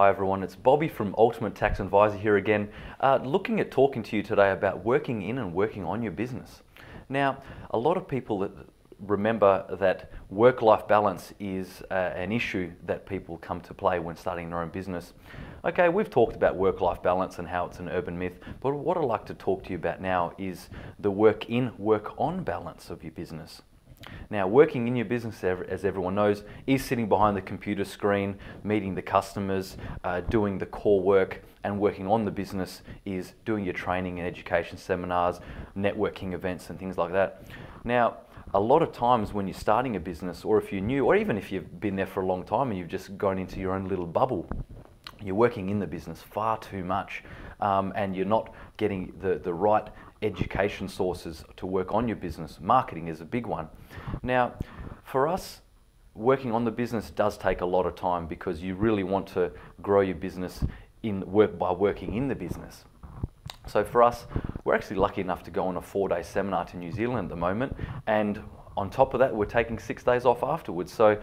Hi everyone, it's Bobby from Ultimate Tax Advisor here again, uh, looking at talking to you today about working in and working on your business. Now, a lot of people remember that work-life balance is uh, an issue that people come to play when starting their own business. Okay, we've talked about work-life balance and how it's an urban myth, but what I'd like to talk to you about now is the work-in, work-on balance of your business. Now, working in your business, as everyone knows, is sitting behind the computer screen, meeting the customers, uh, doing the core work, and working on the business is doing your training and education seminars, networking events, and things like that. Now, a lot of times when you're starting a business, or if you're new, or even if you've been there for a long time and you've just gone into your own little bubble, you're working in the business far too much um, and you're not getting the, the right education sources to work on your business. Marketing is a big one. Now, for us, working on the business does take a lot of time because you really want to grow your business in work by working in the business. So for us, we're actually lucky enough to go on a four-day seminar to New Zealand at the moment, and on top of that, we're taking six days off afterwards. So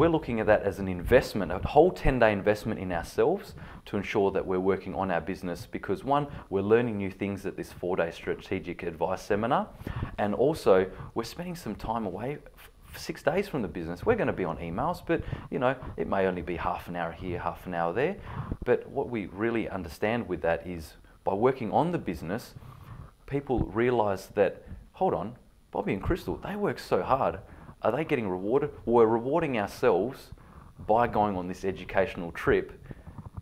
we're looking at that as an investment, a whole 10 day investment in ourselves to ensure that we're working on our business because one, we're learning new things at this four day strategic advice seminar, and also we're spending some time away six days from the business. We're going to be on emails, but you know, it may only be half an hour here, half an hour there. But what we really understand with that is by working on the business, people realize that, hold on, Bobby and Crystal, they work so hard are they getting rewarded? We're rewarding ourselves by going on this educational trip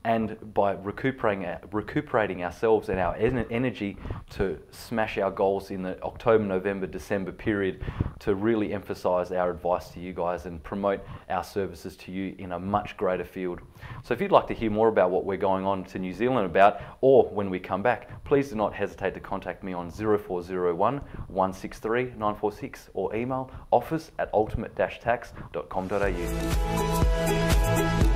and by recuperating, recuperating ourselves and our energy to smash our goals in the October, November, December period to really emphasize our advice to you guys and promote our services to you in a much greater field. So if you'd like to hear more about what we're going on to New Zealand about or when we come back, please do not hesitate to contact me on 0401 163 946 or email office at ultimate-tax.com.au.